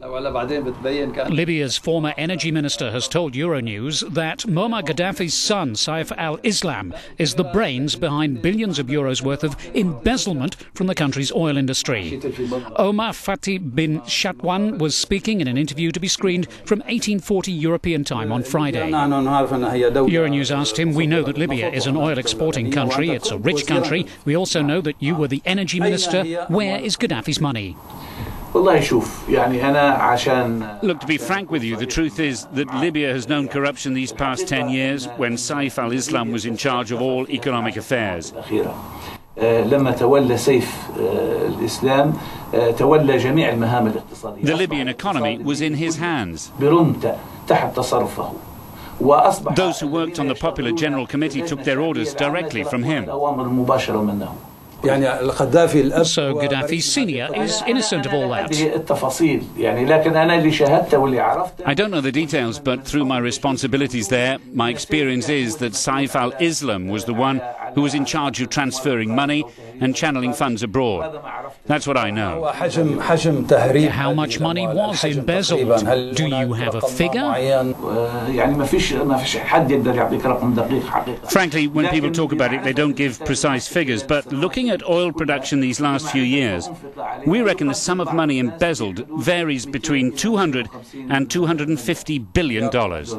Libya's former energy minister has told Euronews that Muammar Gaddafi's son, Saif al Islam, is the brains behind billions of euros worth of embezzlement from the country's oil industry. Omar Fathi bin Shatwan was speaking in an interview to be screened from 1840 European time on Friday. Euronews asked him, We know that Libya is an oil exporting country, it's a rich country. We also know that you were the energy minister. Where is Gaddafi's money? Look, to be frank with you, the truth is that Libya has known corruption these past 10 years when Saif al Islam was in charge of all economic affairs. The Libyan economy was in his hands. Those who worked on the Popular General Committee took their orders directly from him. So Gaddafi Senior is innocent of all that. I don't know the details, but through my responsibilities there, my experience is that Saif al Islam was the one who was in charge of transferring money and channeling funds abroad. That's what I know. How much money was embezzled? Do you have a figure? Frankly, when people talk about it, they don't give precise figures, but looking at oil production these last few years, we reckon the sum of money embezzled varies between 200 and 250 billion dollars.